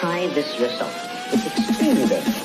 try this yourself. It's extremely dangerous.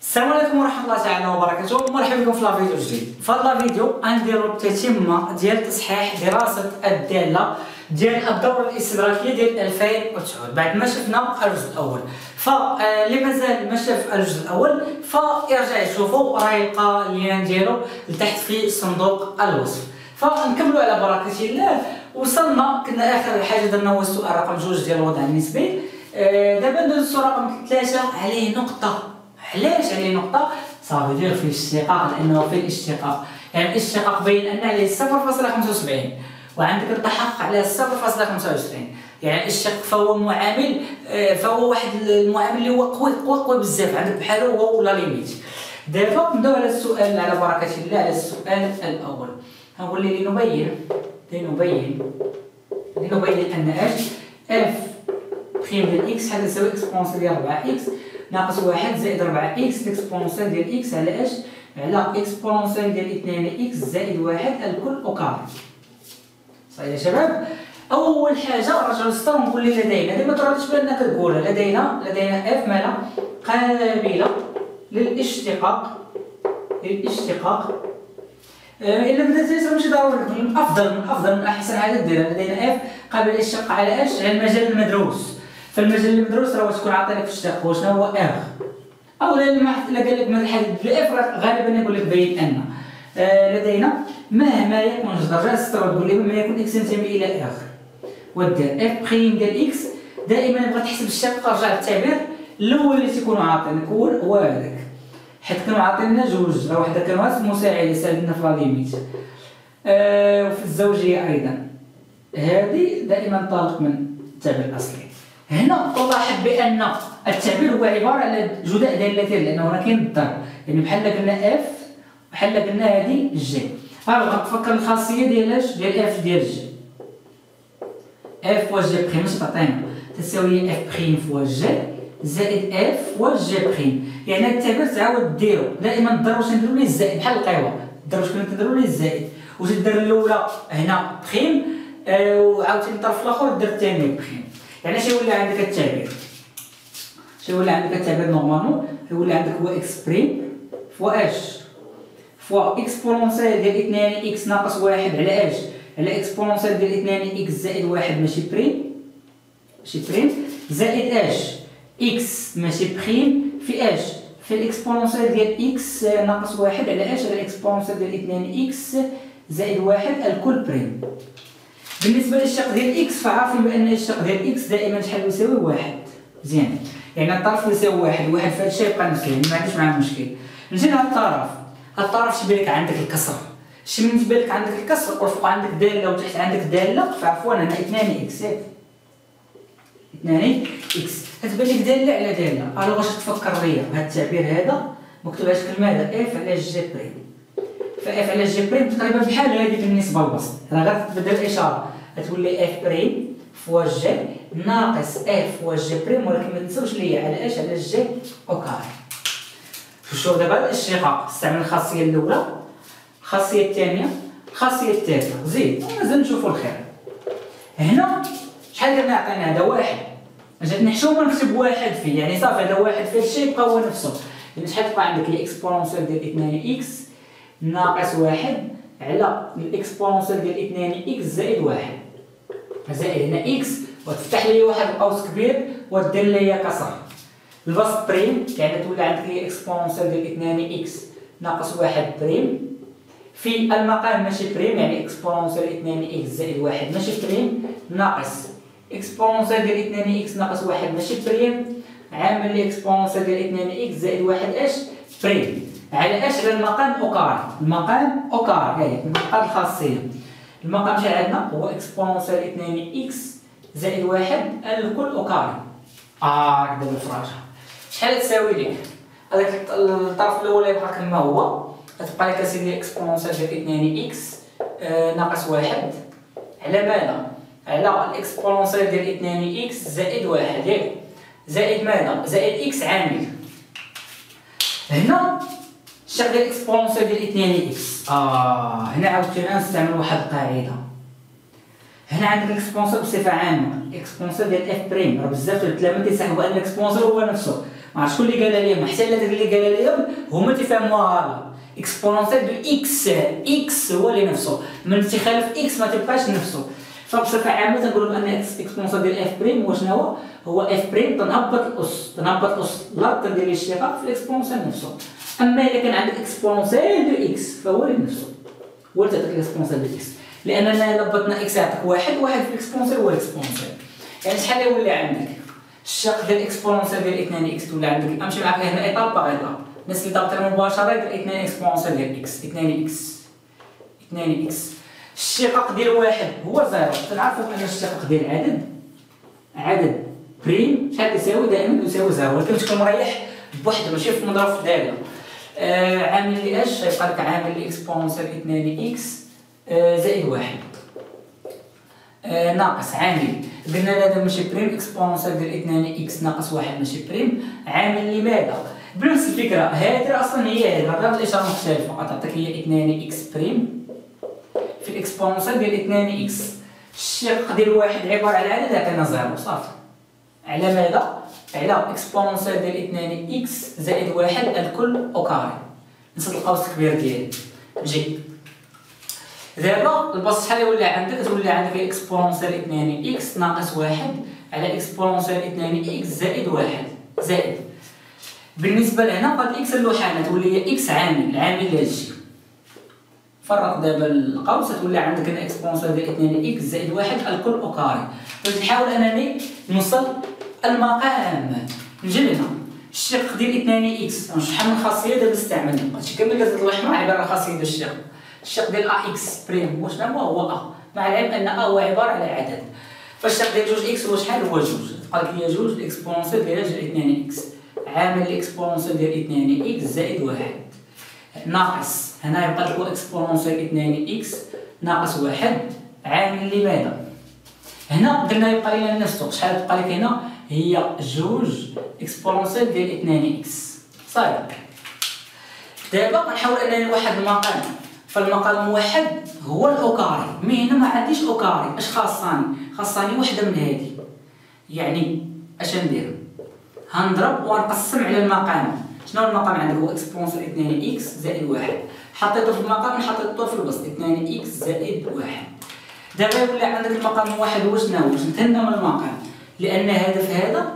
السلام عليكم ورحمة الله تعالى وبركاته مرحبا بكم في فيديو جديد في هذا الفيديو غنديروا التتمة ديال تصحيح دراسة الدالة ديال الدورة الاستدراكيه ديال 2009 بعد ما شفنا الجزء الأول فاللي مازال ما شاف الجزء الأول فيرجع يشوفوا راه يلقى اللين ديالو لتحت في صندوق الوصف. فنكملوا على بركة الله. وصلنا كنا آخر حاجة درنا هو السؤال رقم جوج ديال الوضع النسبي. آه، دابا ندوزو رقم ثلاثة. عليه نقطة. علاش عليه نقطة؟ صافي دير في الاشتقاق لأنه في الاشتقاق. يعني الاشتقاق بين أن عليه صفر فاصلة خمسة وسبعين وعندك التحقق على صفر فاصلة خمسة وعشرين. يعني الشق فهو معامل آه، فهو واحد المعامل اللي هو قوي قوي قوي بزاف. عندك بحالو هو la limite. دابا نبداو على السؤال على بركة الله على السؤال الأول. هنقول لي لنبين لنبين لنبين أن اش f prime ديال x حاجة تساوي exponentielle ديال 4 x ناقص واحد زائد 4 x ال exponentielle ديال x على اش على exponentielle ديال 2 x زائد واحد الكل au carré صحيح يا شباب؟ أول حاجة نرجعوا للسطر ونقول لي لدينا. دابا ترى تشبه انك تقولها لدينا لدينا f مالا قابله للاشتقاق. للاشتقاق. آه، إلا بدات ماشي ضروري. من افضل من افضل من أحسن حاجة ديرها لدينا f قابل للشق على اش على المجال المدروس. فالمجال المدروس راه تكون عاطيك في الشق وشنو هو R أو لا ما قال لك ما الحديد بالاف غالبا يقول لك بين أن. آه لدينا مهما يكون درجات السطر تقول لي مهما يكون إكس ينتمي إلى اغ ودير f prime ديال x دائما بغا تحسب الشق رجع للتعبير الأول اللي تيكونوا عاطينك هو هو هذاك حيت كانوا عاطينا جوج راه وحده كانوا مساعده سالنا في la limite. آه وفي الزوجية أيضا. هذه دائما طالق من التعبير الأصلي. هنا تلاحظ بأن التعبير هو عبارة على جداء دالتين لأنه هنا كاين الضرب. يعني بحال قلنا f بحال قلنا هذه جي راه غتفكر الخاصية ديال اش ديال f ديال g f fois g prime اش تعطينا تساوي f prime fois g زائد f fois g prime يعني هذا التعبير تعاود ديرو دائما واش نديرو ليه الزائد بحال القيوه الضرب واش كنا كنديرو ليه الزائد واش دير الاولى هنا prime آه وعاوتاني الطرف الآخر دير الثاني بخير يعني شنو يولي عندك التعبير شنو يولي عندك التعبير normalement يولي عندك هو x prime fois اش fois exponentielle ديال 2 x ناقص واحد على اش على exponentielle ديال 2 x زائد واحد ماشي prime ماشي prime زائد اش x ماشي prime في اش في ال exponentielle ديال x ناقص واحد على اش على ال exponentielle ديال 2 x زائد واحد الكل prime بالنسبة للشق ديال x فعارفين بأن الشق ديال x دائما شحال يساوي واحد. مزيان يعني الطرف يساوي واحد واحد في هادشي يبقى نفس يعني ما عنديش معاه مشكل. نجي لهاد الطرف. الطرف شبه لك عندك الكسر شي من تبان لك عندك الكسر والفوق عندك دالة وتحت عندك دالة فعفوا هنا 2 إكس 2 إكس كتبان لك دالة على دالة. alors واش تفكر ليا بهذا التعبير هذا مكتوب هاد الكلمة هذا f على g prime ف f على g prime تقريبا بحال هذه بالنسبة للبسط راه غير تبدل الإشارة. غتولي f prime fois g ناقص f fois g prime ولكن ما تنساوش ليا على اش على g au carré شوف دابا الاشتقاق استعمل الخاصية الأولى. الخاصيه الثانية الخاصيه الثالثه زيد مازال نشوفوا الخير. هنا شحال درنا عطينا هذا؟ واحد. جات نحشوم ونكتب واحد فيه. يعني صافي هذا واحد في هادشي يبقى هو نفسه يعني شحال تبقى عندك هي ديال 2 x ناقص واحد على ال exponentielle ديال 2 x زائد واحد. زائد هنا x وتفتح لي واحد القوس كبير ودير لي كسر البسط prime يعني تولي عندك هي ديال 2 x ناقص واحد prime. في المقام ماشي prime يعني exponentielle 2 x زائد واحد ماشي prime ناقص. exponentielle ديال 2 x ناقص واحد ماشي prime عامل لي exponentielle ديال 2 x زائد واحد اش prime على اش على المقام au carré المقام au carré هاي نبقى الخاصية. المقام شحال عندنا؟ هو exponentielle 2 x زائد واحد الكل au carré آه كدا بالفراشه شحال تساوي لك هذاك الطرف الأول يبقى كما هو. غتبقى لك اسيدي exponentielle ديال 2 x ناقص واحد. على ماذا؟ على ال exponentielle ديال 2 x زائد واحد. ياك زائد ماذا؟ زائد x عامل. هنا الشق ديال exponentielle ديال 2 x آه هنا عاوتاني نستعمل واحد القاعدة. هنا عندك ال exponentielle بصفة عامة. ال exponentielle ديال f prime راه بزاف ديال التلاميذ تيسحبوا ان ال exponentielle هو نفسه. ما عرفتش شكون اللي قال لهم حتى الا داك اللي قال لهم هما تيفهموها غلط. exponentielle de x x هو اللي نفسه من تيخالف x ما تبقاش نفسه فبصفه عامه تنقولوا بان exponentielle ديال f prime هو شنو هو هو f prime تنهبط الاس تنهبط الاس لا تندير لي الاشتقاق في ال exponentielle نفسه اما اذا كان عندك exponentielle de x فهو اللي نفسه هو اللي تعطيك ال exponentielle de x لاننا لبطنا x يعطيك واحد واحد في ال exponentielle هو ال exponentielle يعني شحال يولي عندك الشق ديال ال exponentielle ديال 2 x تولي عندك امشي معاك هنا étape par étape الناس اللي ضابطين مباشره يدير 2 exponentielle ديال x 2 x 2 x المشتق ديال واحد هو zéro تنعرفوا ان المشتق ديال عدد. عدد. prime شحال كيساوي دائما يساوي zéro ولكن تكون مريح بوحده ماشي في مضروب في آه عامل لي اش غيبقى لك عامل لي exponentielle 2 x آه زائد واحد آه ناقص عامل. قلنا هذا ماشي prime exponentielle ديال 2 x ناقص واحد ماشي prime عامل لماذا بنفس الفكرة هذه أصلا هي هذه غير الاشاره مختلفه غتعطيك هي 2 x prime. في ال exponentielle ديال 2 x المشتق ديال واحد عبارة على عدد عطينا zéro صافي. على ماذا؟ على exponentielle ديال 2 x زائد واحد الكل au carré. نسد القوس الكبير ديالي. جي دابا البسط شحال يولي عندك؟ تولي عندك exponentielle 2 x ناقص واحد على exponentielle 2 x زائد واحد. زائد. بالنسبة لهنا هاد x اللوحانه تولي هي x عامل العامل اللي هادشي فرق دابا القوس تولي عندك هنا exponentielle ديال 2 x زائد واحد الكل au carré. أنني نوصل المقام. نجي لهنا المشتق ديال 2 x شحال من خاصية دابا استعملنا هادشي كامل اللي كتطلع عبارة عن خاصية ديال المشتق. المشتق ديال a x prime هو؟ هو a مع العلم أن a هو عبارة على عدد. فالمشتق ديال جوج x هو شحال؟ هو جوج. تبقى لك هي جوج ال exponentielle ديال 2 x عامل ال exponentielle ديال 2 x زائد واحد. ناقص هنا يبقى لك exponentielle 2 x ناقص واحد عامل لماذا؟ هنا قلنا يبقى لنا نفسه شحال تبقى لك هنا؟ هي جوج exponentielle ديال 2 x. صافي. دابا غنحاول انني نوحد المقام فالمقام واحد هو ال au carré. mais هنا ما عنديش au carré. أش خاصاني؟ خاصاني وحدة من هذه يعني أش ندير هنضرب ونقسم على المقام. شنو المقام عندك؟ هو exponentielle 2 x زائد واحد. حطيته في المقام حطيته في البسط 2 x زائد واحد. دابا يولي عندك المقام واحد هو شنو واش نتهنى من المقام؟ لأن في هذا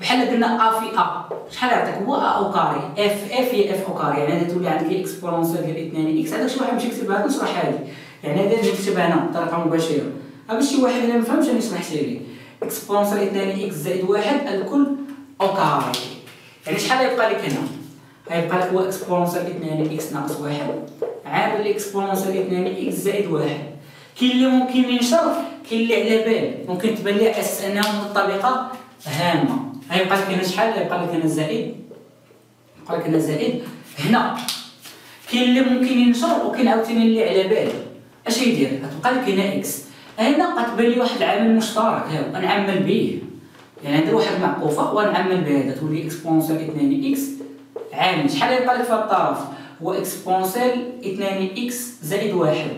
بحال قلنا a في a شحال يعطيك؟ هو a au carré. f f هي f au carré. يعني هذا تولي عندك exponentielle ديال 2 x. هذاك شي واحد باش يكتبها نشرحها لك يعني هذا اللي نكتبها أنا بطريقة مباشرة. أما شي واحد اللي ما فهمش أنا شرحت ليه exponentielle 2 x زائد واحد الكل au carré يعني شحال يبقى لك هنا؟ غيبقى لك هو exponentielle 2 x ناقص واحد. عامل exponentielle 2 x زائد واحد. كاين اللي ممكن ينشر كاين اللي على بال. ممكن تبان لي أساس انهم الطريقة هامة. غيبقى لك هنا شحال غيبقى لك هنا زائد. يبقى لك هنا زائد. هنا. كاين اللي ممكن ينشر وكاين عاوتاني اللي على بال. اش يدير؟ غتبقى لك هنا x. هنا غتبان لي واحد العامل مشترك. ها نعمل به يعني ندير واحد المعقوفة ونعمل بهذا تولي exponentielle 2 x عامل. شحال يبقى لك في الطرف؟ هو exponentielle 2 x زائد واحد.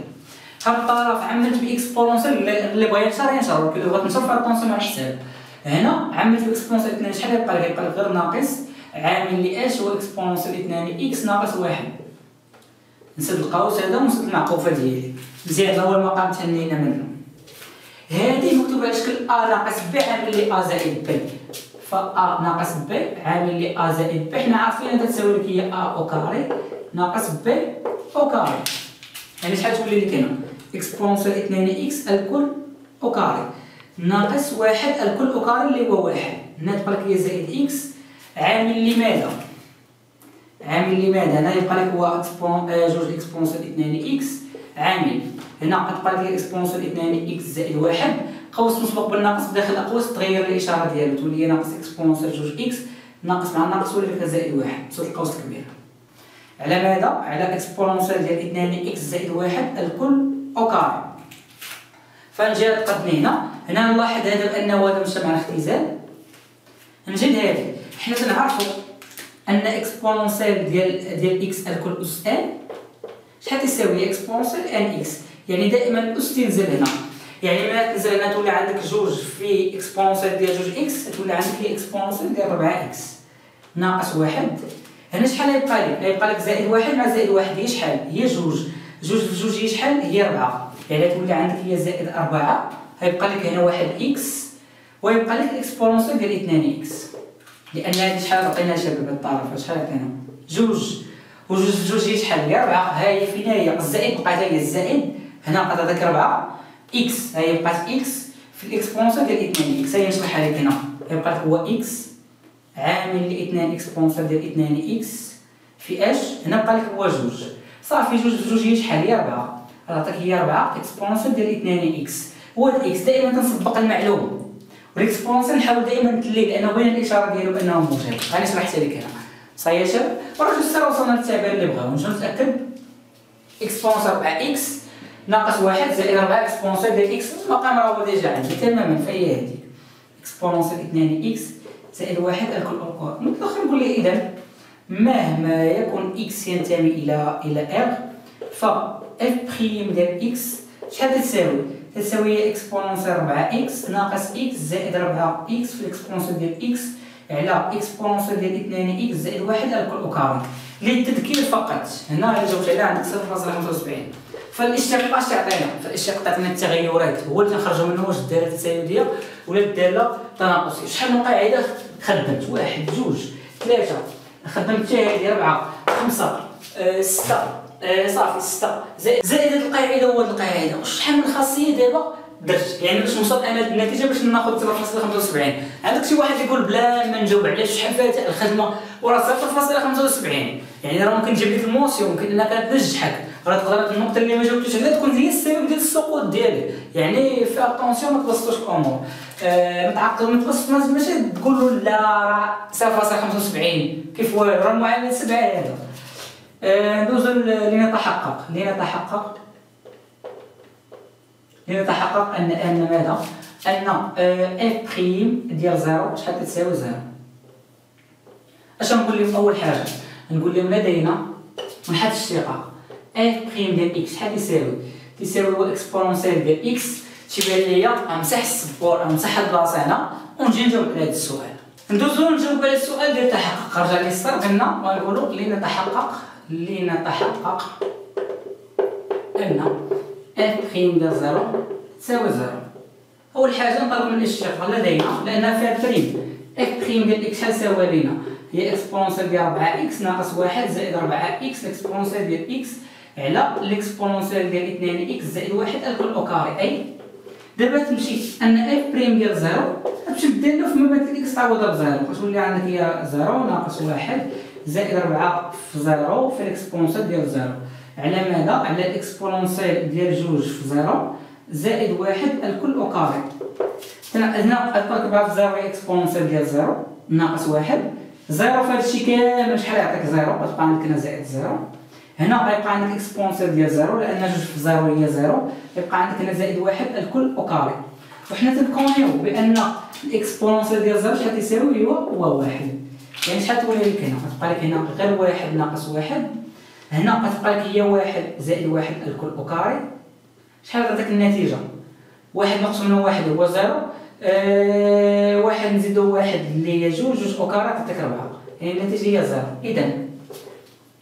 هاد الطرف عملت ب exponentielle اللي بغا ينشر. ينشر اللي بغات تنشر ف l'attention على الحساب. هنا عملت ب exponentielle 2 شحال يبقى لك يبقى لك غير ناقص. عامل لي اش هو exponentielle 2 x ناقص واحد. نسد القوس هذا ونسد المعقوفة ديالي. مزيان هذا هو المقام تهنينا منه. هذه مكتوبه على شكل a ناقص b عامل لي a زائد b ف a ناقص b عامل لي a زائد b حنا عارفين هذا تساوي لك هي a au carré. ناقص b au carré. يعني شحال تولي لك هنا؟ exponentielle 2 x الكل au carré. ناقص واحد الكل au carré اللي هو واحد. هنا تبقى لك هي زائد x. عامل لماذا عامل لماذا هنا يبقى لك هو expon جوج exponentielle 2 x عامل. هنا غتبقى لك exponentielle 2 x زائد واحد. قوس مسبق بالناقص بداخل الاقواس تغير الإشارة ديالو تولي ناقص exponentielle جوج x ناقص مع الناقص ولا لك زائد واحد صوت القوس الكبير على ماذا؟ على exponentielle ديال 2 x زائد واحد الكل au carré. فنجي تقدمي هنا. هنا نلاحظ هذا بانه هذا مجتمع الاختزال. نجد هذه. حنا تنعرفوا أن exponentielle ديال ديال x الكل أس n شحال تساوي exponentielle n x يعني دائما الأس تنزل هنا. يعني هنا تولي عندك جوج في exponentielle ديال جوج x تولي عندك هي exponentielle ديال 4 x ناقص واحد. هنا شحال غيبقى لك غيبقى لك زائد واحد مع زائد واحد هي شحال؟ هي جوج. جوج في جوج هي شحال؟ هي 4 يعني تولي عندك هي زائد 4 غيبقى لك هنا واحد x ويبقى لك exponentielle ديال 2 x لأن هذه شحال عطينا شباب الطرف شحال عطينا جوج. وجوج في جوج هي شحال؟ هي 4 ها هي فين هي الزائد بقات هي الزائد. هنا بقات هذاك 4 x هي بقات x في ال exponentielle ديال 2 x هي نشرحها لك هنا. يبقى هو x عامل ل 2 exponentielle ديال 2 x في اش هنا بقى لك هو جوج. صافي جوج في جوج هي شحال؟ هي 4 عطاك هي 4 exponentielle ديال 2 x هو الاكس دائما تنطبق المعلوم. والاكسبونسيال نحاول دائما نتلي لأنه بين الإشارة ديالو؟ بأنه موجب. غادي شرحت لك هنا. صاي يا شباب. وراه سير وصلنا للتعبير اللي بغاو. نمشيو نتأكد؟ اكسبونسيال 4 إكس ناقص واحد زائد 4 اكسبونسيال ديال إكس المقام راه هو ديجا عندي تماما فهي هذيك اكسبونسيال 2 إكس زائد واحد الكل اوكور من الآخر نقول لي اذا مهما يكون إكس ينتمي إلى إلى ار ف f prime ديال x شحال تساوي تساوي exponentielle 4 x ناقص x زائد 4 x في ال exponentielle ديال x على exponentielle ديال 2 x زائد 1 على كل au carré للتذكير فقط. هنا جاوبت عليها عندك 0.75 فالاشتقاق اش تعطينا فالاشتقاق تعطينا التغيرات. هو اللي تنخرجوا منه واش الداله تزايدية ولا الداله تناقصية شحال من قاعدة خدمت؟ واحد جوج ثلاثة خدمت حتى هذه أربعة خمسة آه، ستة آه صافي ستة. زائد زائد هاد القاعدة هو هاد القاعدة. شحال من خاصية دابا درت يعني باش نوصل أنا النتيجة باش ناخذ 0.75 عندك شي واحد يقول بلا ما نجاوب علاش شحال فات الخدمة وراه 0.75 يعني راه ممكن تجيب لك الموسيون ممكن إنك تنجحك. راه تقدر النقطة اللي ما جاوبتش عليها تكون هي السبب ديال السقوط ديالي يعني في اتونسيون ما تبسطوش الأمور. آه متعقد ما تبسط ماشي تقول له لا راه 0.75 كيف هو؟ راه المعامل سبعة هذا. ندوز لنتحقق. لنتحقق. لنتحقق ان أن ماذا؟ أن f prime ديال zéro شحال تساوي zéro. أش نقول لهم؟ أول حاجة نقول لهم لدينا من حد الاشتقاق f prime ديال x شحال تساوي تساوي هو exponentielle ديال x تيبان ليا غنمسح السبور غنمسح البلاصة هنا ونجي نجاوب على هذا السؤال. ندوزو نجاوب على السؤال ديال التحقق رجع لي السر قلنا ونقولوا لنتحقق لنتحقق أن f prime ديال zéro تساوي zéro. أول حاجة نطلب من الاشتقاق لدينا لأنها فيها prime f prime ديال x شحال ساوى لينا؟ هي exponentielle ديال 4 x ناقص واحد زائد 4 x ال exponentielle ديال x على ال exponentielle ديال 2 x زائد واحد الكل au carré أي. دابا تمشي أن f prime ديال zéro تمشي دير له في مبادئ x تعوضها ب zéro كتولي عندك هي zéro ناقص واحد زائد 4 في zéro في ال exponentielle ديال zéro. على ماذا؟ على ال exponentielle ديال جوج في zéro زائد واحد الكل au carré هنا الضرب في zéro هي exponentielle ديال zéro ناقص واحد. zéro في هادشي كامل شحال يعطيك zéro؟ غتبقى عندك هنا زائد zéro. هنا غيبقى عندك exponentielle ديال zéro لأن جوج في zéro هي zéro. يبقى عندك هنا زائد واحد الكل au carré وحنا تنكونيو بأن ال exponentielle ديال zéro شحال تيساوي؟ هو هو واحد. يعني شحال تولي لك هنا؟ غتبقى لك هنا غير واحد ناقص واحد. هنا غتبقى لك هي واحد زائد واحد الكل au carré شحال غتعطيك النتيجة؟ واحد نقص من واحد هو zéro. أه واحد نزيدو واحد اللي هي جوج جوج au carré تعطيك ربعة. يعني النتيجة هي zéro. إذا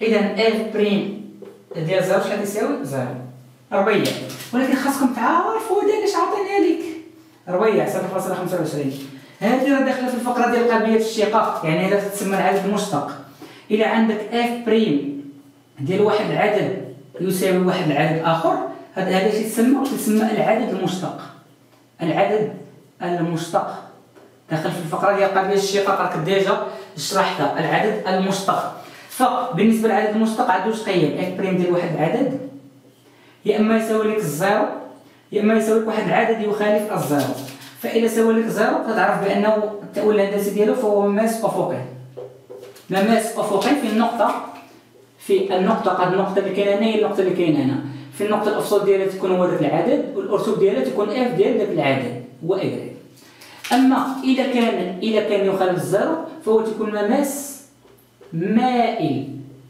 إذا f prime ديال zéro شحال يساوي؟ zéro. ربيع ولكن خاصكم تعرفوا علاش عطيني لك. ربيع صفر فاصلة خمسة وعشرين. هذه راه داخلة في الفقرة ديال قابلية الاشتقاق. يعني هذا تسمى العدد المشتق. إلى عندك f prime ديال واحد العدد يساوي واحد العدد آخر. هذا هذا تسمى تسمى العدد المشتق. العدد المشتق. داخل في الفقرة ديال قابلية الاشتقاق راك déjà. شرحتها العدد المشتق. فبالنسبه للعدد المشتق عنده جوج قيم؟ f prime ديال واحد العدد يا إما يساوي لك ال zéro يا إما يساوي لك واحد العدد يخالف ال zéro. فإذا سوى لك zéro كتعرف بأنه التأويل الهندسي ديالو فهو ماس أفقي ماس أفقي في النقطة في النقطة قد النقطة اللي كاينة هنا هي النقطة اللي كاينة هنا. في النقطة الأفصول ديالها تكون هو ذاك العدد والأرتوب ديالها تكون f ديال ذاك العدد هو إكغيك أما إذا كان إذا كان يخالف ال zéro فهو تكون ماس مائل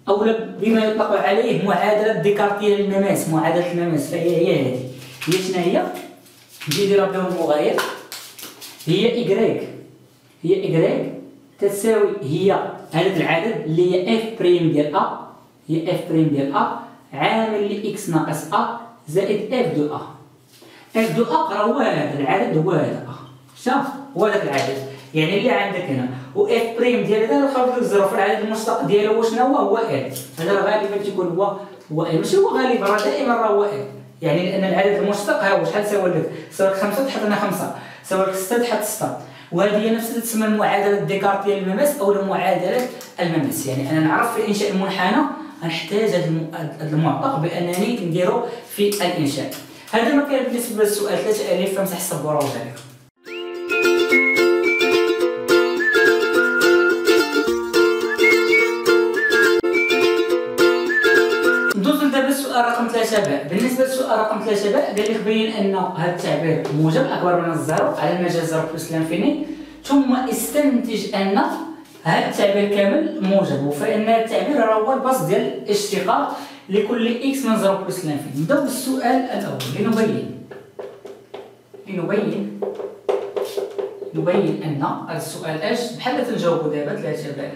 أو بما يطلق عليه معادلة ديكارتيه للمماس معادلة المماس فهي هي هذه. هي شنو هي؟ نجي نضرب المغاير هي إكغيك هي إكغيك تساوي هي هذا العدد اللي هي اف بريم ديال ا هي اف بريم ديال ا عامل ل إكس ناقص ا زائد اف دو ا اف دو ا راه هو هذا العدد هو هذا ا شاف؟ هو هذاك العدد. يعني اللي عندك هنا و اف بريم ديال هذا خاوي الزرو في العدد المشتق ديالو واش هو؟ هو ال هذا غالبا تيكون هو هو ال ماشي هو غالبا راه دائما راه هو ال يعني لأن العدد المشتق ها هو شحال ساوى لك ساوى لك 5 تحط هنا 5 ساوى لك 6 تحط 6 وهذه هي نفسها تسمى المعادلة الديكارتية للمماس أو المعادلة المماس يعني أنا نعرف في إنشاء المنحنى نحتاج هذا المعطى بأنني نديرو في الإنشاء. هذا ما كان بالنسبة للسؤال. 3 الف فمسح السبوره السؤال رقم ثلاثة باء. بالنسبة للسؤال رقم ثلاثة باء قال لك بين أن هذا التعبير موجب أكبر من ال zéro على المجال zéro plus l'infini ثم استنتج أن هذا التعبير كامل موجب فإن التعبير راه هو البسط ديال الاشتقاق لكل x من zéro plus l'infini نبدأو بالسؤال الأول. لنبين. لنبين. نبين هذا السؤال اش بحال تنجاوبو دابا ثلاثة باء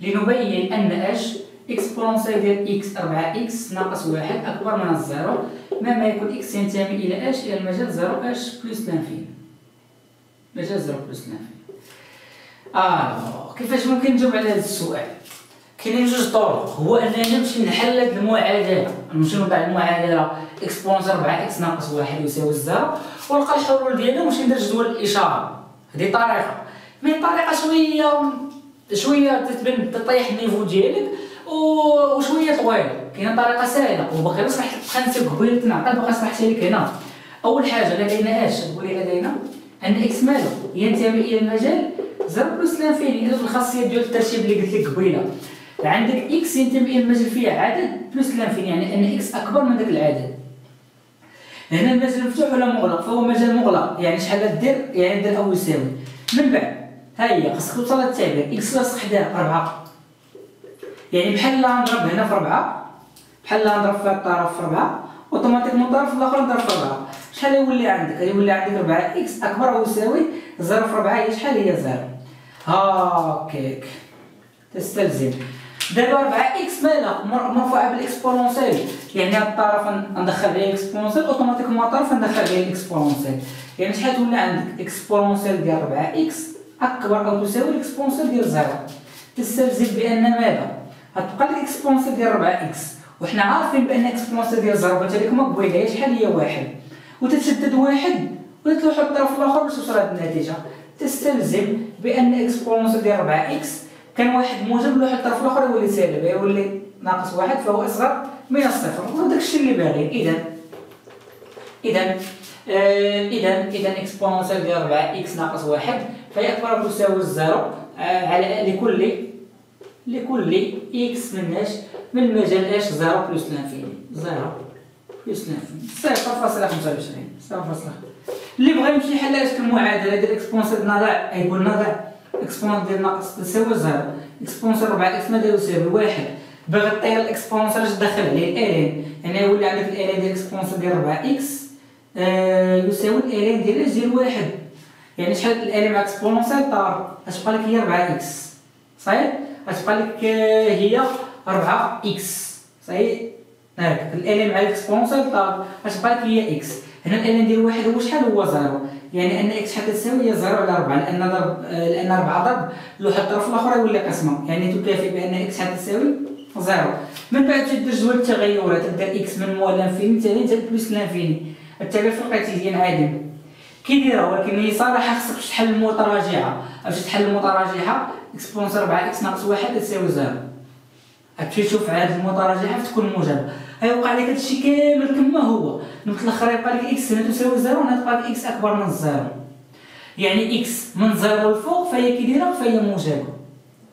لنبين أن اش exponentielle ديال x 4 x ناقص واحد أكبر من ال zéro. مهما يكون x ينتمي إلى اش إلى المجال zéro اش plus l'infini مجال zéro plus l'infini آه كيفاش ممكن نجاوب على هذا السؤال؟ كاينين جوج طرق. هو انني نمشي نحل هاد المعادلة. نمشي نوضع المعادلة exponentielle 4 x ناقص واحد يساوي ال zéro ونلقى الحلول ديالها ونمشي ندير جدول الإشارة. هذه طريقة. من طريقة شوية شوية تتبان تطيح ال niveau ديالك وشوية طويل كاينة طريقة سهلة. وباقي بس راح تخنسب قبيل نعطي باقي شرحتها لك هنا. أول حاجة لدينا اش قولي لدينا ان x مالو ينتمي إلى المجال zéro plus l'infini هذه الخاصية ديال الترتيب اللي قلت لك قبيلة. عندك x ينتمي إلى المجال فيه عدد plus l'infini يعني أن x أكبر من ذاك العدد. هنا المجال مفتوح ولا مغلق؟ فهو مجال مغلق. يعني شحال دير؟ يعني دير أو يساوي من بعد ها هي خاصك توصل للتعبير. x لاصق حداه 4 يعني بحال نضرب هنا في ربعة بحال نضرب في الطرف في ربعة automatiquement الطرف الآخر نضرب في ربعة شحال يولي عندك؟ يولي عندك ربعة x أكبر أو يساوي zéro في ربعة هي شحال هي zéro؟ هاكيك. تستلزم. دابا 4 x مالها مرفوعة بال exponentielle. يعني هاد الطرف ندخل عليه ال exponentielle automatiquement الطرف ندخل عليه ال exponentielle يعني شحال تولي عندك؟ exponentielle ديال 4 x أكبر أو تساوي ال exponentielle ديال zéro. تستلزم بأن ماذا غتبقى لك exponentielle ديال 4 x. وحنا عارفين بأن exponentielle ديال 0 قلت لكم قبيلة شحال هي واحد؟ وتتشدد واحد وتلوح الطرف الآخر باش توصل هاد النتيجة. تستلزم بأن exponentielle ديال 4 x كان واحد موجب لوح الطرف الآخر يولي سالب يولي ناقص واحد فهو أصغر من الصفر. وهذاك الشيء اللي باغي. اذا اذا آه اذا اذا exponentielle ديال 4 x ناقص واحد فهي اكبر أو تساوي ال zéro آه على لكل لكل x من اش من مجال اش 0 plus l'infini 0 صفر فاصلة خمسة صفر فاصلة. اللي بغى يمشي يحل اش المعادلة. ديال exponentielle نضع يقول نضع exponentielle ديال ناقص تساوي 0 exponentielle 4 x ماذا يساوي واحد. باغي طير ال exponentielle اش دخل عليه؟ ال ln يعني يولي عندك ال ln ديال exponentielle ديال 4 x آه يساوي ال ln ديال اش ديال واحد. يعني شحال ال ln مع exponentielle طار؟ أش بقى لك هي 4 x. صحيح؟ غتبقى لك هي 4 x. صحيح؟ هاك ال ln مع ال exponentielle طار. غتبقى لك هي x هنا ال ln ديال واحد هو شحال هو zéro؟ يعني أن إكس شحال تساوي هي زيرو على 4 لأن ضرب لأن 4 ضرب. لوح الطرف الآخر يولي قسمه يعني تكافئ بأن إكس شحال تساوي زيرو. من بعد تدير جدول التغيرات؟ تبدا إكس من موال لانفيني ثاني حتى بلس لانفيني التعبير في عادم كي دايره ولكن هي صراحة خصك تحل المتراجعه باش تحل المتراجعه اكسبونس 4 إكس ناقص 1 تساوي 0 غتمشي تشوف هاد المتراجعه تكون موجبه غيوقع لك هادشي كامل كما هو. النقطه الاخرى يبقى لك إكس هنا تساوي 0 وهنا تبقى إكس أكبر من 0 يعني إكس من 0 لفوق فهي كي دايرة فهي موجبة.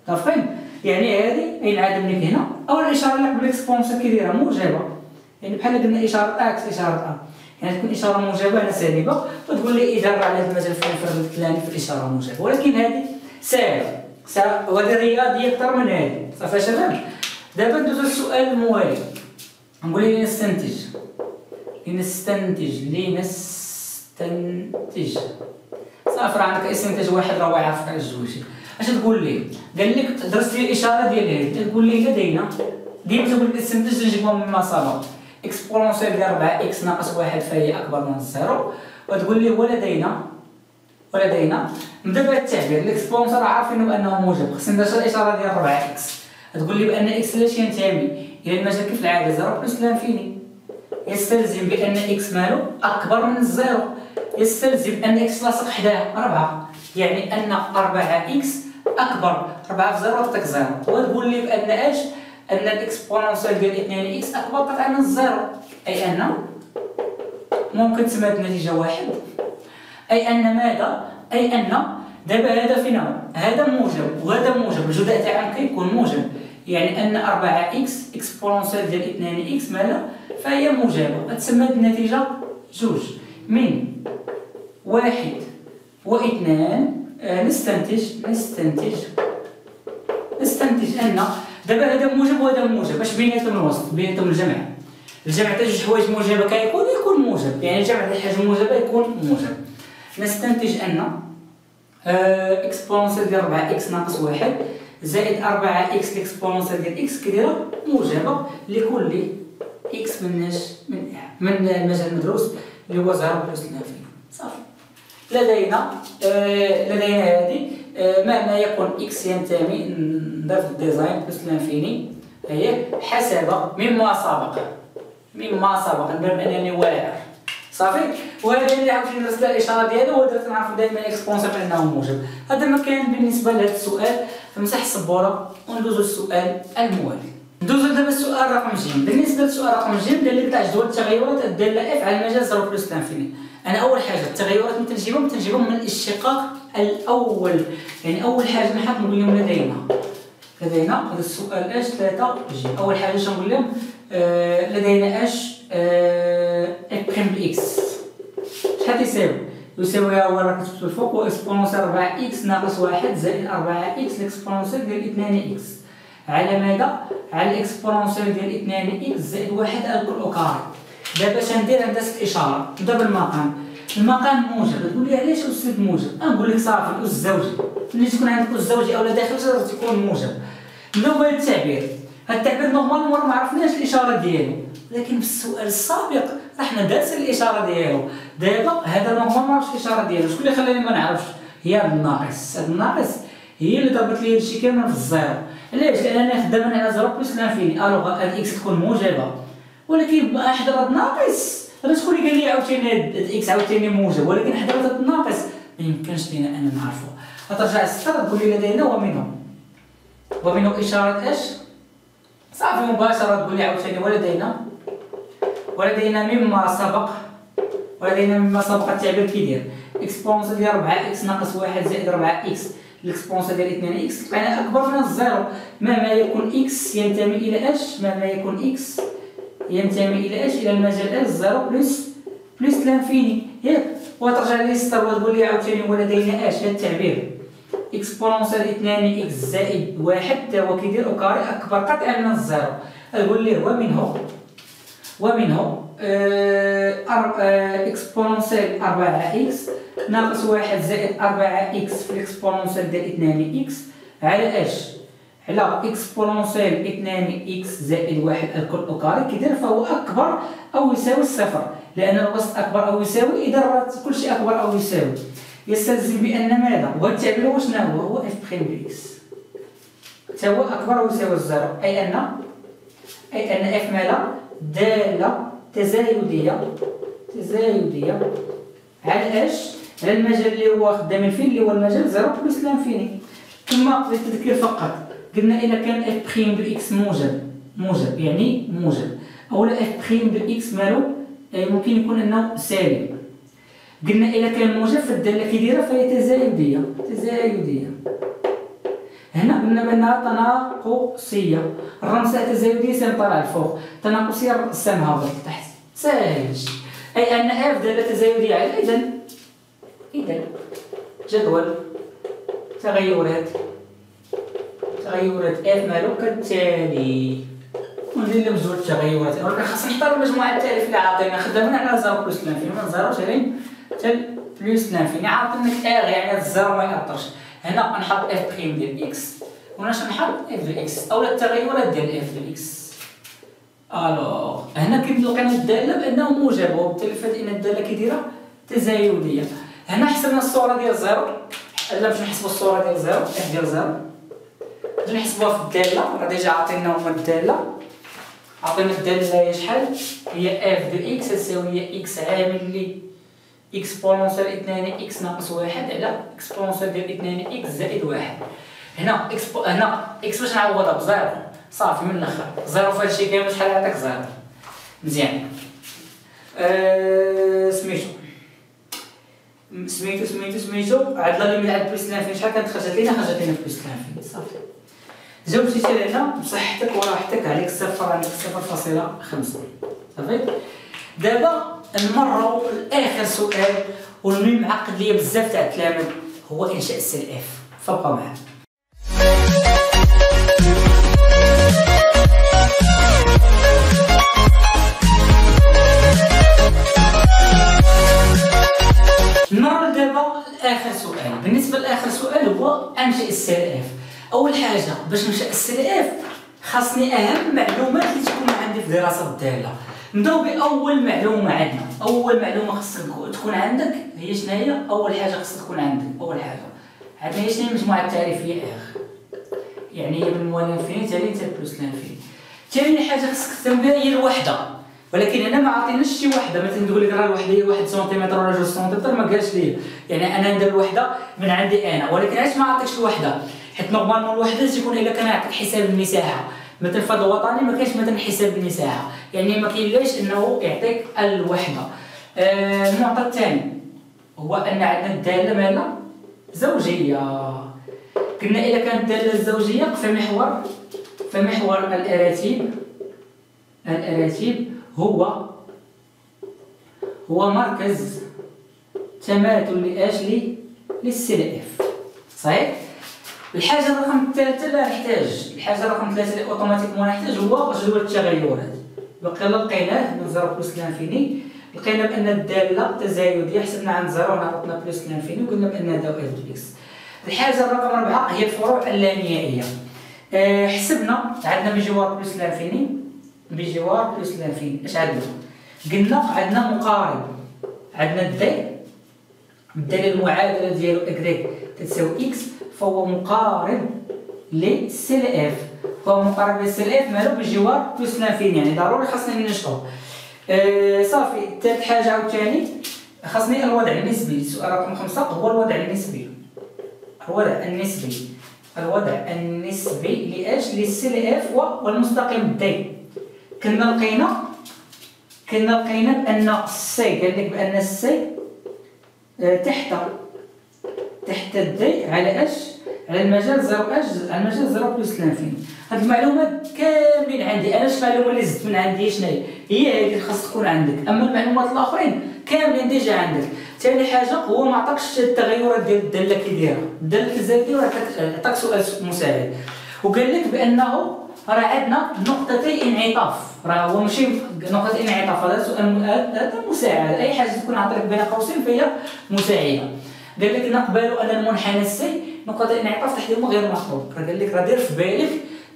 متفقين يعني هذه عاد لك هنا؟ اول اشاره لك بالاكسبونس كي دايرة موجبة. يعني بحال قلنا إشارة إكس إشارة ا يعني تكون إشارة موجبة هنا سالبة وتقول لي اجابه على هذا المجال فين فرد الثاني في الإشارة الموجبه ولكن هذه سهله وهذه رياضية أكثر من هذه صافي شباب؟ دابا ندوزو للسؤال الموالي نقول لي نستنتج لنستنتج لنستنتج صافي راه عندك استنتاج واحد راه يعرفك على الجوج. أش تقول لي؟ قال لك درس لي الاشاره ديال هذه. تقول لي لدينا ديما تقول لك استنتج نجيبهم مما سبق exponentielle ديال 4 x ناقص واحد فهي أكبر من ال zéro وتقول لي ولدينا ولدينا نبدا بهذا التعبير. ال exponentielle عارفين بأنه موجب. خصني ندير الاشاره ديال 4 x تقول لي بأن x لاش ينتمي إلى المجال كيف العاده 0 plus l'infini يستلزم بأن x مالو أكبر من ال zéro. يستلزم أن x لاصق حداه 4 يعني أن 4 x أكبر. 4 في 0 تعطيك 0 وتقول لي بأن اش أن ال exponentielle ديال 2 x أكبر قطعا من ال zéro. أي أن؟ ممكن تسمى النتيجه واحد. أي أن ماذا؟ أي أن؟ دابا هذا فين هو هذا موجب. وهذا موجب. الجداء تاعهم كيكون موجب. يعني أن 4 x exponentielle ديال 2 x مالها فهي موجبة. غتسمى النتيجه جوج من واحد واثنان آه نستنتج نستنتج. نستنتج أن دابا هذا موجب وهذا موجب. اش بيناتهم الوسط بيناتهم الجمع. الجمع تاع جوج حوايج موجبة كيكون يكون موجب. يعني الجمع ديال حاجة موجبة يكون موجب. نستنتج أن exponentielle ديال 4 x ناقص واحد. زائد 4 x ال exponentielle ديال x كديره موجبة لكل x من من من المجال المدروس اللي هو 0 plus l'infini صافي. لدينا آه لدينا هذه آه مهما يكون x ينتمي نضيف الديزاين plus l'infini هي حسب مما سبق مما سبق نبان بانني واعر صافي وهذا اللي عاوتاني درت الاشاره ديالو ودرت نعرف دائما exponentielle انه موجب هذا ما كان بالنسبة لهذا السؤال فمسح السبوره وندوزو للسؤال الموالي ندوزو دابا السؤال رقم ج بالنسبة للسؤال رقم ج قال لك جدول التغيرات الداله اف على المجال 0 plus l'infini أنا اول حاجة التغيرات ملي تنجيبهم تنجيبهم من الاشتقاق الأول يعني اول حاجة نحط نقول لهم لدينا لدينا هذا السؤال اش 3 جي اول حاجة شنو نقول لهم آه لدينا اش آه prime ب x. شحال تيساوي؟ يساوي هو راه كتبتو الفوق exponentielle 4 x ناقص 1 زائد 4 x. ال exponentielle ديال 2 x. على ماذا؟ على ال exponentielle ديال 2 x زائد 1 الكل au carré دابا اش ندير ندرس الاشاره نبدأ بالمقام. المقام موجب. تقول لي علاش أستاذ موجب؟ نقول لك صافي الاس الزوجي. ملي تكون عندك اس زوجي اولا داخل تكون موجب. نبداو بهذا التعبير. هذا التعبير normalement ما عرفناش الإشارة ديالو. لكن في السؤال السابق رحنا دارسين الإشارة ديالو. دابا هذا normal ما عرفتش الإشارة ديالو. شكون اللي خلاني ما نعرفش؟ هي هذا الناقص. هذا الناقص هي اللي ضربت لي هادشي كامل في ال zéro. علاش؟ لأنني خدامه على zéro plus l'infini alors هاد x تكون موجبة. ولكن حضر هاد الناقص راه شكون اللي قال لي عاوتاني هاد x عاوتاني موجب؟ ولكن حضر هاد الناقص ما يمكنش لينا أن نعرفو غترجع السطر تقول لي لدينا ومنه. ومنه إشارة اش صافي مباشرة تقول لي عاوتاني ولدينا ولدينا مما سبق ولدينا مما سبق التعبير كيدير. exponentielle ديال 4 x ناقص 1 زائد 4 x ال exponentielle ديال 2 x يعني أكبر من ال zéro. مهما يكون x ينتمي إلى اش مهما يكون x ينتمي إلى اش إلى المجال اس zéro plus plus l'infini ياك وترجع لي ستار وتقول لي عاوتاني ولدينا اش هذا التعبير. exponentielle 2 x زائد 1 تا هو كيدير au carré أكبر قطعا من ال zéro. تقول لي هو منه ومنه exponentielle 4 x ناقص 1 زائد 4 x في ال exponentielle ديال 2 x. على اش على exponentielle 2 x زائد 1 الكل au carré كيدير فهو أكبر أو يساوي الصفر. لأن الوسط أكبر أو يساوي إذا كل شيء أكبر أو يساوي. يستلزم بأن ماذا؟ وهذا التعبير هو شنو هو هو f prime ب x هو أكبر أو يساوي ال zéro أي أن؟ أي أن f ماذا؟ دالة تزايدية تزايدية على اش؟ على المجال اللي هو خدامين فيه اللي هو المجال zéro plus l'infini ثم للتذكير فقط. قلنا إذا كان f prime ب x موجب. موجب يعني موجب. أو لا f prime ب x مالو ممكن يكون أنه سالب قلنا إذا كان موجب فالدالة كي دايرة فهي تزايدية تزايدية. هنا قلنا بأنها تناقصية. الرمز تاع التزايديه سين طالع الفوق. تناقصية الرسام هابط لتحت ساهل أي أن f دالة تزايدية على اذا اذا جدول تغيرات. تغيرات اف مالو كالتالي. وندير لهم زوج تغيرات. ولكن خاصنا نختار المجموعه التاليه اللي عاطينا خدامين على زيرو بلس لانفيني من زيرو شارين حتى بلس لانفيني عاطينك ار يعني الزيرو ما يأثرش هنا غنحط اف بريم ديال إكس هنا نحط اف ديال إكس أولا التغيرات ديال اف ديال إكس الوغ هنا كنلقينا الدالة بانه موجب وبالتالي فهاد الدالة كيديرها تزايدية. هنا حسبنا الصورة ديال zéro لا باش نحسبوا الصورة ديال zéro f ديال zéro باش نحسبوها في الدالة. راه déjà عطينا هما الدالة. عطينا الدالة هي شحال؟ هي f de x تساوي x عامل لي exponentielle اثنان x ناقص واحد على exponentielle ديال اثنان x زائد واحد. هنا x هنا x باش نعوضها ب zéro صافي من الأخر. zéro في هادشي كامل شحال عطاك zéro. مزيان. أه سميتو. سميتو سميتو سميتو. لي من عند plus l'infini شحال كانت خرجت لينا؟ خرجت لينا plus l'infini صافي. جاوبتي علينا بصحتك وراحتك. عليك صفر عليك صفر فاصلة خمسة. صافي. دابا نمرو لاخر سؤال واللي معقد ليا بزاف تاع التلاميذ هو إنشاء ال Cf. فابقى معاه نمر دابا لاخر سؤال. بالنسبة لآخر سؤال هو انشئ ال Cf. أول حاجة باش ننشأ ال Cf خاصني أهم معلومات اللي تكون عندي في دراسة الدالة. نبداو بأول معلومة عندنا. أول معلومة خاصك تكون عندك هي شنو هي أول حاجة خاصك تكون عندك. أول حاجة. عندنا هي شنو المجموعه التعريفيه R يعني هي ب moins l'infini تالي حتى plus l'infini ثاني حاجة خاصك تهتم هي الوحده ولكن أنا ما عطيناش شي وحدة. مثلا تقول لك راه الوحدة هي 1 سنتيمتر ولا 2 سنتيمتر ما قالش لي يعني أنا ندير الوحدة من عندي أنا. ولكن علاش ما عطيتش الوحدة؟ حيت normalement الوحدة تكون إلا كان يعطيك حساب المساحة. مثلا في الوطني ما كاينش مثلا حساب المساحه يعني ما كاينلاش إنه يعطيك الوحدة. آه المعطى الثاني هو أن عندنا الدالة مالها زوجيه قلنا إذا كانت الدالة الزوجية فمحور فمحور الاراتيب الأراتيب هو هو مركز تماثل لأجل لل Cf صحيح؟ الحاجة رقم ثلاثة لا نحتاج الحاجة رقم ثلاثة اللي automatiquement نحتاج هو جدول التغيرات بقي لقيناه من zéro plus l'infini لقينا بأن الدالة تزايديه حسبنا عند zéro نعطنا plus l'infini وقلنا بأن داو f de x الحاجة رقم أربعة هي الفروع اللانهائيه أه حسبنا عندنا بجوار plus l'infini بجوار plus l'infini اش عندنا؟ قلنا عندنا مقارب. عندنا ال D الداله المعادلة ديالو اكديك تساوي إكس فهو مقارب للسيل اف فهو مقارب للسيل اف مالو بجوار plus l'infini يعني ضروري خاصنا ننشطو أه صافي ثالث حاجة عاوتاني. خاصني الوضع النسبي السؤال رقم خمسة هو الوضع النسبي. الوضع النسبي. الوضع النسبي لاش للسيل اف والمستقيم D كنا لقينا كنا لقينا بأن ال C قال لك بأن ال C أه تحت تحت ال D على أش؟ على المجال zéro أش على المجال zéro plus l'infini هاد المعلومات كاملين عندي. أنا المعلومه اللي زدت من عندي؟ شنو هي؟ هي اللي خاص تكون عندك. أما المعلومات الآخرين كاملين déjà عندك. ثاني حاجة هو ما عطاكش التغيرات ديال الدالة كيدايرة الدالة تزايدية عطاك سؤال مساعد. وقال لك بأنه راه عندنا نقطتي انعطاف. راه هو ماشي نقطة انعطاف هذا سؤال هذا مساعد. أي حاجة تكون عطاك بين قوسين فهي مساعدة. قال لك نقبل أن المنحنى C نقطه انعطاف تحديدهما غير مطلوب راه قال لك راه دير في بالك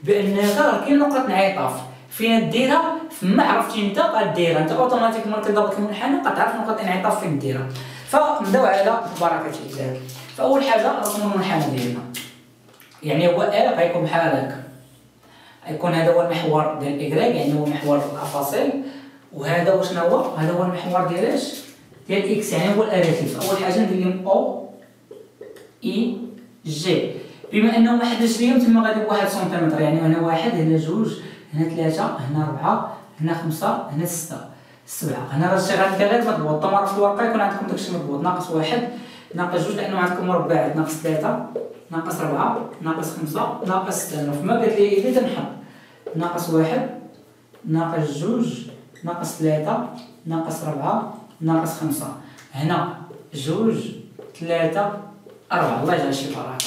بأن راه كاين نقطه انعطاف فين ديرها؟ ما عرفتي أنت غديرها أنت automatiquement كضربك المنحنى قتعرف نقطه انعطاف فين ديرها. فنبداو على بركه الله فأول حاجة رسم المنحنى ديالنا. يعني هو euh غيكون بحال هكا. غيكون هذا هو المحور ديال اكغيك يعني هو محور الأراتيب. وهذا هو هو هذا هو المحور ديال اش ديال x يعني هو الاريتيف أول حاجة ندير لهم أو إي جي. بما انه ما حدش ليهم تما غادي بواحد سنتيمتر. يعني هنا واحد هنا جوج هنا ثلاثة هنا أربعة هنا خمسة هنا ستة سبعة. هنا راه الشيء غادي غير مضبوط طما في الورقة يكون عندكم داكشي مضبوط ناقص واحد ناقص جوج لأنه عندكم مربع ناقص ثلاثة ناقص ربعة ناقص خمسة ناقص ستة. فما قالت لي إذا تنحط. ناقص واحد ناقص جوج ناقص ثلاثة ناقص ربعة ناقص خمسة. هنا جوج ثلاثة أربعة. الله يجعل شي بركة.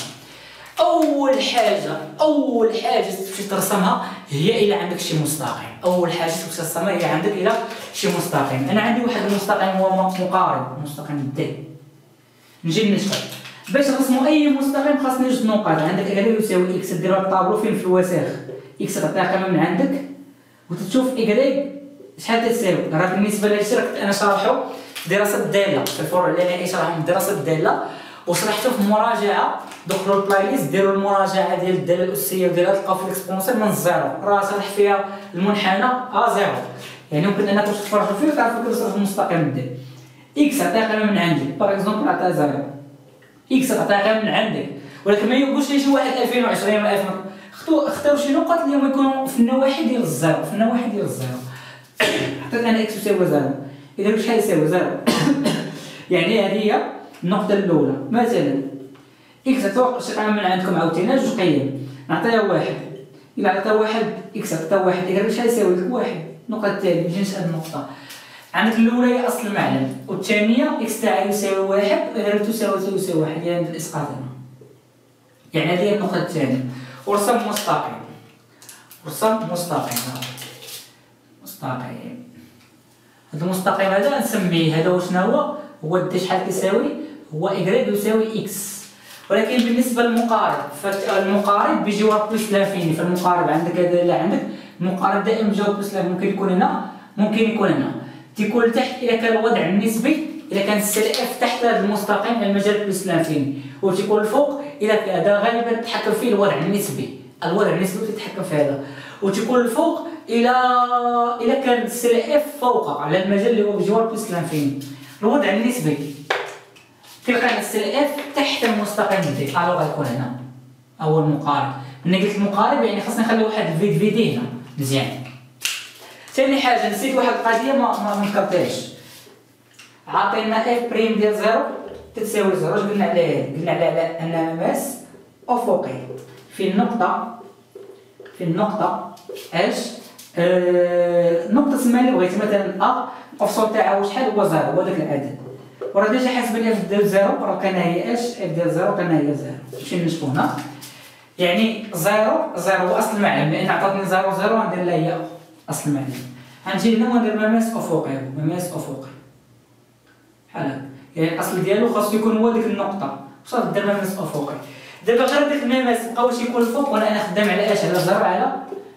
أول حاجة أول حاجة تمشي ترسمها هي إلى عندك شي مستقيم. أول حاجة تمشي ترسمها هي عندك إلى شي مستقيم. أنا عندي واحد المستقيم هو مقارب. مستقيم دي نجي نشرح باش نرسمو أي مستقيم خاصني جوج نقاط. عندك اكادير يساوي إكس. ديرها الطابلو فين في الوساخ. x غتعطيها قيمه من عندك. وتشوف إكريك شحال تساوي راه بالنسبة لهادشي راك أنا شارحو دراسة الداله في الفروع اللي شرحهم دراسة الداله وشرحته في مراجعة. دخلوا البلاي ليست ديروا المراجعة ديال الداله الاسيه وديال تلقاو في الاكسبونسير من الزيرو راه شرح فيها المنحنى آ زيرو. يعني ممكن انك تفرجوا فيه وتعرفوا كيف تصرف المستقيم ديال إكس عطيها قيمة من عندك باغ اكزومبل عطيها زيرو. إكس عطيها قيمة من عندك ولكن ما لي شي واحد 2020 ولا 2000 اختاروا شي نقط اللي هما يكونوا في النواحي ديال ال zéro. في النواحي ديال ال zéro. حطيت أنا x يساوي zéro. إذا شحال يساوي zéro. يعني هذه هي النقطة الأولى. مثلا x خاص تعطي من عندكم عاوتاني جوج قيم؟ نعطيها واحد. الا عطيتها واحد x عطيتها واحد. إذا شحال يساوي لك واحد. النقطة الثانية نجي نشد النقطة. عندك الأولى هي أصل المعلم. والثانية x تاعها يساوي واحد واذا تساوي تساوي واحد. يعني الإسقاط هنا. يعني هذه هي النقطة الثانية. ورسم مستقيم. رسم مستقيم. مستقيم هذا المستقيم هذا نسميه هذا واش هو؟ هو دي شحال كيساوي هو y يساوي x ولكن بالنسبة للمقارب فالمقارب بجوار plus l'infini فالمقارب عندك هذا لا عندك المقارب دائما بجوار plus l'infini ممكن يكون هنا ممكن يكون هنا. تيكون لتحت إذا كان الوضع النسبي إذا كان ال Cf تحت هذا المستقيم المجال plus l'infini وتيكون الفوق إذا هذا غالبا تحكم فيه الوضع النسبي. الوضع النسبي تتحكم في هذا. وتكون الفوق إلى إلى كان ال Cf فوق على المجال اللي هو بجوار plus l'infini الوضع النسبي تلقى ال Cf تحت المستقيم. donc alors غيكون هنا. أول مقارب. ملي قلت المقارب يعني خاصني نخلي واحد الفيد vide هنا. مزيان. ثاني حاجة نسيت واحد القضية ما ما ذكرتهاش عاطينا f prime ديال zéro تساوي zéro. اش قلنا عليه؟ قلنا على أن مماس افقي في النقطة في النقطة اش آه نقطة تسمى اللي مثلا euh الافصول تاعها شحال هو zéro؟ هو داك العدد وراه déjà حاسب لي f ديال zéro راه كان هي اش f ديال zéro كان هي zéro. نمشي نشوفو هنا؟ يعني zéro zéro هو أصل المعلم. لأن عطاتني zéro zéro غندير لها هي أصل المعلم. غنجي هنا وندير مماس افقي مماس افقي بحال هكا يعني الاصل ديالو خاصو يكون هو ديك النقطة. صافي دير مماس افقي دابا غير داك المماس بقاوش يكون الفوق أنا خدام على اش على zéro على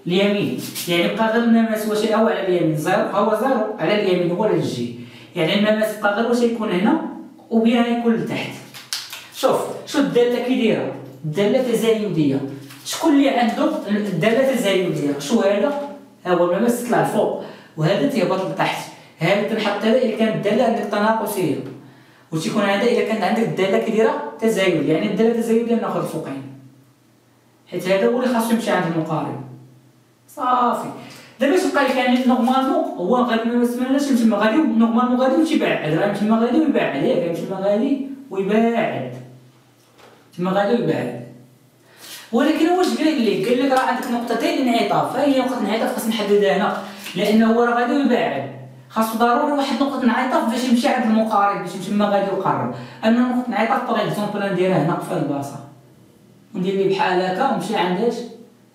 اليمين. يعني بقى غير المماس واش هو على اليمين؟ zéro. هو zéro على اليمين هو على اليمين يعني المماس بقى غير واش يكون هنا وبينها يكون لتحت. شوف شو الدالة كي دايرة؟ الدالة تزايديه شكون اللي عنده الدالة تزايديه واش هذا؟ هو المماس تطلع الفوق وهذا تيهبط لتحت. هذا تنحط هذا اذا كانت الدالة عندك تناقصيه وتيكون هذا اذا كانت عندك الدالة كديره تزايد. يعني الدالة تزايد ناخذ الفوقين حيت هذا هو اللي خاصو يمشي عند المقارب. صافي. دابا اش بقى لك يعني normalement هو غادي ما سمعناش تما غادي normalement غادي وتيبعد راه تما غادي ويبعد ياك تما غادي ويبعد تما غادي ويبعد ولكن واش قال لك؟ قال لك راه عندك نقطتين انعطاف. هي نقطة انعطاف خاص نحددها هنا. لأنه هو راه غادي ويبعد خاصو ضروري واحد نقطة انعطاف باش يمشي عند المقارب باش يمشي ما غادي يقرب. أما نقطة انعطاف par exemple نديرها هنا في البلاصة وندير لي بحال هكا ونمشي عند اش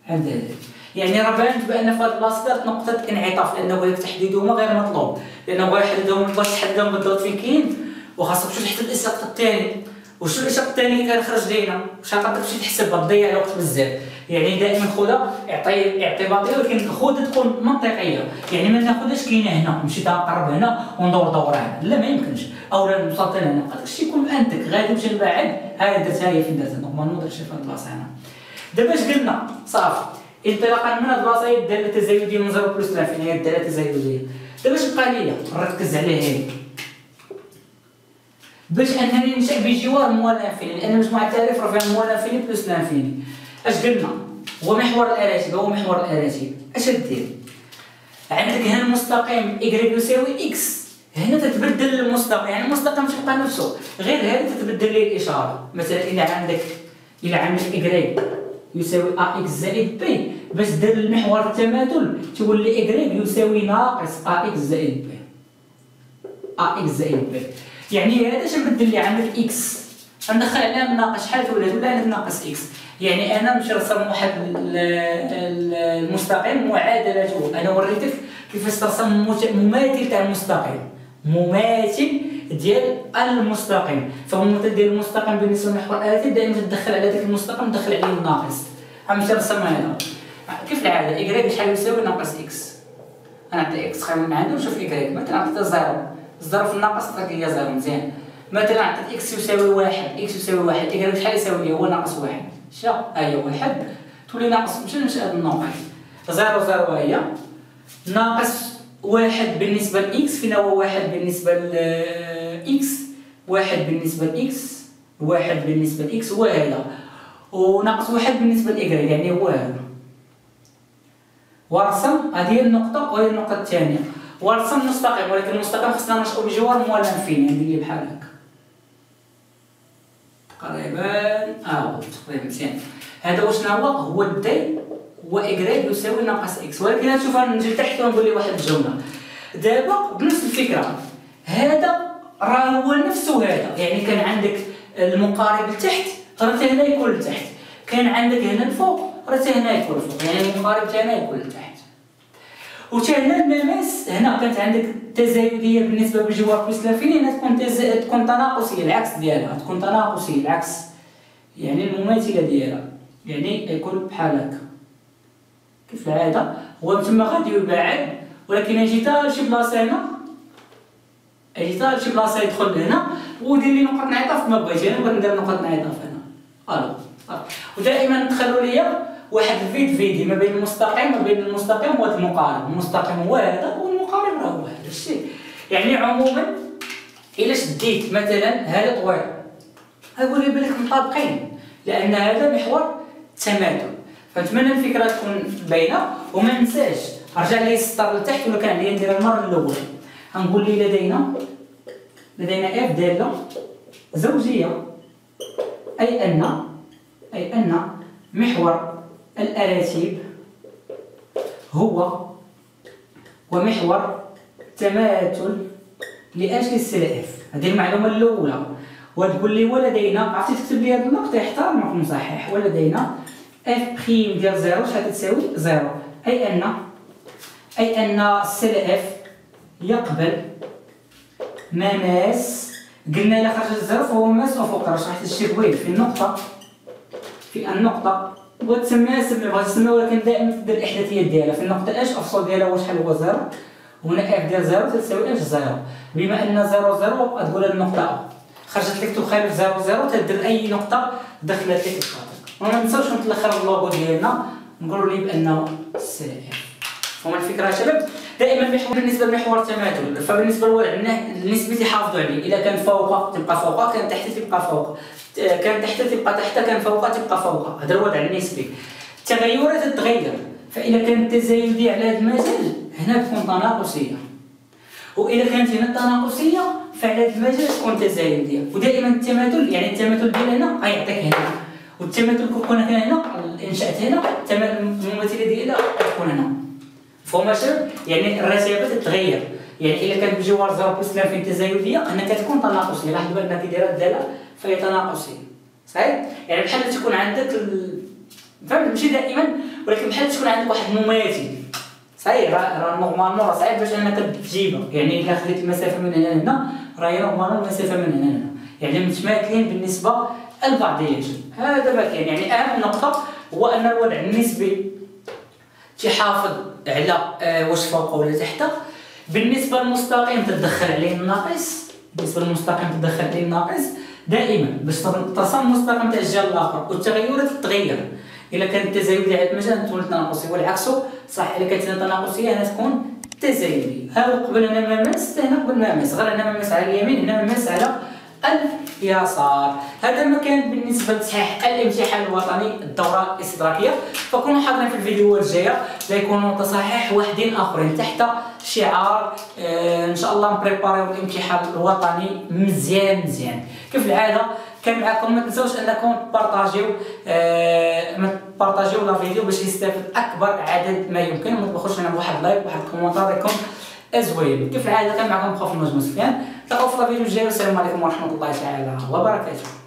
عند هذاك يعني راه بانت بأن في هاد البلاصة دارت نقطة انعطاف لأنه هذاك تحديدهما غير مطلوب. لأنه بغا يحددهم البلاصة تحددهم بالضبط فين كاين وخاصك تمشي تحت الاسقاط الثاني. وشو الاشق الثاني كنخرج لينا؟ واش غتقدر تمشي تحسب؟ تضيع الوقت بزاف. يعني دائما خذها اعتباطيه ولكن خذها تكون منطقية. يعني ما ناخذهاش كاينة هنا. نمشي نقرب هنا وندور دوره هنا. لا ما يمكنش. أو لا وصلت هنا هادشي يكون أنتك غادي نمشي نبعد هاي درتها هي فين درتها نورمالمون درت شي في البلاصة هنا. دابا اش قلنا؟ صافي. انطلاقا من هاد البلاصة هي الدالة التزايديه من 0 بلس 30 هي الدالة التزايديه دابا اش بقى ليا؟ نركز عليها هي باش أنني ننشئ بجوار moins l'infini لأن مجموعة التعريف راه فيها moins l'infini plus l'infini أش قلنا؟ هو محور الأراتيب هو محور الأراتيب أش دير عندك هنا المستقيم y يساوي x هنا تتبدل المستقيم يعني المستقيم تبقى نفسه. غير هذا تتبدل ليه الإشارة. مثلا اذا عندك اذا عندك y. يساوي x زائد b باش دير المحور التماثل تولي y يساوي ناقص x زائد b x زائد b يعني هذا اش نبدل لي عندك x غندخل عليها ناقص شحال تولد ولا ناقص x يعني أنا نمشي نرسم واحد المستقيم معادلته أنا وريتك كيفاش ترسم مماثل تاع المستقيم. مماثل ديال المستقيم. فالمماثل ديال المستقيم بالنسبة للمحور الأراتيب دائما تدخل على ذاك المستقيم تدخل عليه الناقص. غنمشي نرسم هذا كيف العادة؟ ايكغيك شحال يساوي ناقص x أنا نعطي x خير من عندي ونشوف ايكغيك مثلا عطيتها zéro. zéro في الناقص عطيك ليا zéro. مزيان. مثلا عطيت إكس يساوي واحد إكس يساوي واحد. ايكغيك شحال يساوي لي هو ناقص واحد. شا هي واحد. تولي ناقص مشى نمشي هاد النقط zéro zéro هي. ناقص واحد بالنسبة ل x فين هو واحد بالنسبة ل x واحد بالنسبة ل x واحد بالنسبة ل x هو هذا وناقص واحد بالنسبة لإكغيك يعني هو هذا. ورسم هذه النقطة وهي النقطة الثانية. ورسم مستقيم ولكن المستقيم خصنا ننشئوه بجوار moins l'infini؟ يعني اللي بحال هكا. تقريبا آه تقريبا مزيان. هذا واش هو هو الدي هو y يساوي ناقص x ولكن نشوف نجي لتحت ونقول لي واحد الجملة. دابا بنفس الفكرة. هذا راه هو نفسه هذا يعني كان عندك المقارب لتحت راه هنا يكون لتحت. كان عندك هنا الفوق راه هنا يكون الفوق. يعني المقارب هنا يكون لتحت. وتهنا المماس هنا كانت عندك تزايديه بالنسبة بجوار بلس لافين هنا تكون تكون تناقصية العكس ديالها تكون تناقصية العكس. يعني المماثلة ديالها يعني يكون بحال هكا. كيف العادة؟ هو تما غادي يبعد ولكن أجي حتى لشي بلاصة هنا حتى لشي بلاصه يدخل هنا ودير لي نقط انعطاف ما بغيتش أنا بغيت ندير نقط انعطاف هنا ألو ودائما دخلوا ليا واحد الفيد فيدي ما بين المستقيم ما بين المستقيم والمقارب المستقيم هو هذا والمقارب راه هو هذا الشيء يعني عموما الا شديت مثلا هذا طويل هو يبان لك مطابقين لأن هذا محور تماثل فنتمنى الفكرة تكون باينه وما ننساش رجع لي السطر لتحت ولا كان عليا ندير المره الاولى غنقول لي لدينا لدينا f دالة زوجية أي أن أي أن محور الأراتيب هو ومحور تماثل لأجل ال Cf هذه المعلومة الأولى. وتقول لي ولدينا عرفتي تكتب لي هذه النقطه يحترمك مصحح ولدينا f prime ديال zéro شحال تساوي؟ zéro. أي أن أي أن سي اف يقبل مماس قلنا إلا خرج الزيرو فهو مماس فوق. راه شرحت الشيء بوين في النقطة. في النقطة. بغيت تسميها سمي بغيت تسميها ولكن دائما تدير الاحداثيات ديالها. في النقطة اش افصل ديالها؟ هو شحال هو زيرو؟ وهنا إف ديال زيرو تساوي اش زيرو. بما أن زيرو زيرو تقول النقطة. خرجت لك تخالف زيرو زيرو تدير أي نقطة دخلت لك الخط وما ننساوش في الآخر اللوغو ديالنا. نقولوا لي بأنه Cf. فما الفكرة شباب؟ دائما المحور بالنسبة للمحور التماثل فبالنسبة للوضع النسبة تحافظوا عليه إذا كان فوق تبقى فوق كان تحت تبقى فوق. كان تحت تبقى تحت كان فوق تبقى فوق. هذا الوضع النسبي التغيرات تتغير. فإذا كانت تزايديه على هذا المجال هنا تكون تناقصية. وإذا كانت هنا تناقصية فعلى هذا المجال تكون تزايديه ودائما التماثل يعني التماثل ديال هنا غيعطيك هنا. والتماثل كيكون هنا الانشاء هنا المماثلة ديالها تكون هنا. شباب يعني الرتابه تتغير يعني إلا كانت بجوار zéro plus l'infini تزايدية هنا كتكون تناقصيه لاحظوا بان كي الدالة فهي تناقصيه صحيح؟ يعني بحال تكون عندك ال... فهمت؟ ماشي دائما ولكن بحال تكون عندك واحد مماثل صحيح؟ راه normalement راه صعيب باش أنك تجيبها. يعني إلا خديت المسافة من هنا لهنا راه normalement المسافة من هنا لهنا. يعني متماثلين بالنسبة لبعضياتهم هذا ما كاين. يعني أهم نقطة هو أن الوضع النسبي تحافظ على آه واش فوق ولا تحت. بالنسبة للمستقيم تدخل عليه الناقص. بالنسبة للمستقيم تدخل عليه الناقص. دائما باش تصل المستقيم تاع الجهة الآخر والتغيرات تتغير. إلا كانت تزايديه على المجال تكون تناقصيه والعكس. صح إلا كانت تناقصيه هنا تكون تزايديه ها قبل هنا مماس هنا قبل مماس غير هنا مماس على اليمين هنا مماس على اليسار هذا ما كان بالنسبة لتصحيح الامتحان الوطني الدورة الاستدراكية. فكونوا حاضرين في الفيديوهات الجاية ليكونوا تصحيح واحدين آخرين تحت شعار آه إن شاء الله نبريباريو الامتحان الوطني مزيان مزيان. كيف العادة؟ كان معكم ما تنساوش أنكم تبارطاجيو آه تبارطاجيو la vidéo باش يستافد أكبر عدد ما يمكن. وما تبخلوش لنا بواحد like وواحد commentaire زوين كيف العاده كان معكم خوكم نجم سفيان. تلقاو في الفيديو الجاي والسلام عليكم ورحمة الله تعالى وبركاته.